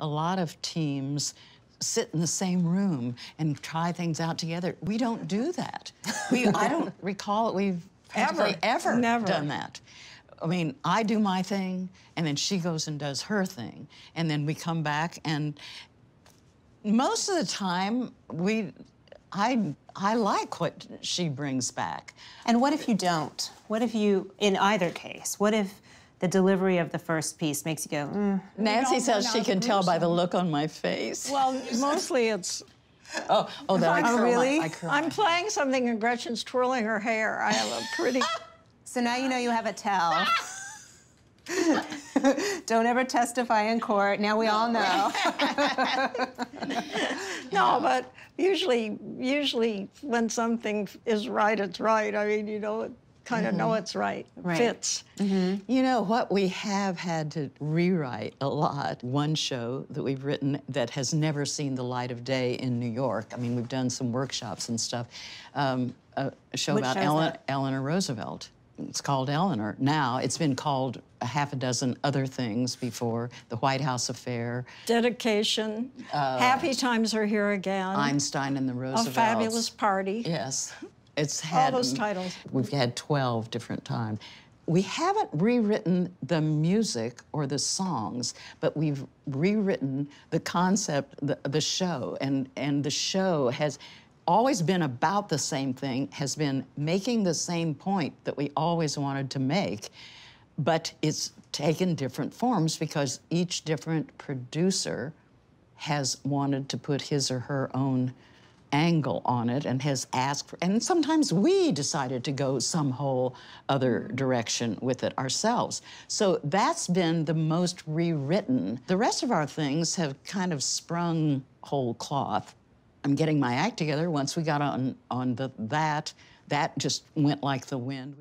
a lot of teams sit in the same room and try things out together. We don't do that. We, I don't recall that we've practically ever, Never. done that. I mean, I do my thing, and then she goes and does her thing, and then we come back, and most of the time, we, I, I like what she brings back. And what if you don't? What if you, in either case, what if the delivery of the first piece makes you go, mm, Nancy says she can tell by the look on my face. Well, mostly it's oh, oh, that I I'm- curl my- really? I curl I'm my- playing something and Gretchen's twirling her hair. I have a pretty. so now you know you have a tell. Don't ever testify in court. Now we all know. No, but usually, usually when something is right, it's right. I mean, you know, kind of know mm-hmm. it's right. Right. Fits. Mm-hmm. You know what? We have had to rewrite a lot. One show that we've written that has never seen the light of day in New York. I mean, we've done some workshops and stuff. Um, a, a show Which about show Ellen. Eleanor Roosevelt. It's called Eleanor. Now it's been called a half a dozen other things before. The White House Affair, Dedication. Uh, Happy times are here again. Einstein and the Roosevelt, a Roosevelts. fabulous party. Yes. It's had those titles. We've had 12 different times. We haven't rewritten the music or the songs, but we've rewritten the concept, the, the show, and and the show has always been about the same thing, has been making the same point that we always wanted to make, but it's taken different forms because each different producer has wanted to put his or her own angle on it and has asked for, and sometimes we decided to go some whole other direction with it ourselves. So that's been the most rewritten. The rest of our things have kind of sprung whole cloth. I'm getting my act together. Once we got on on the that, that just went like the wind.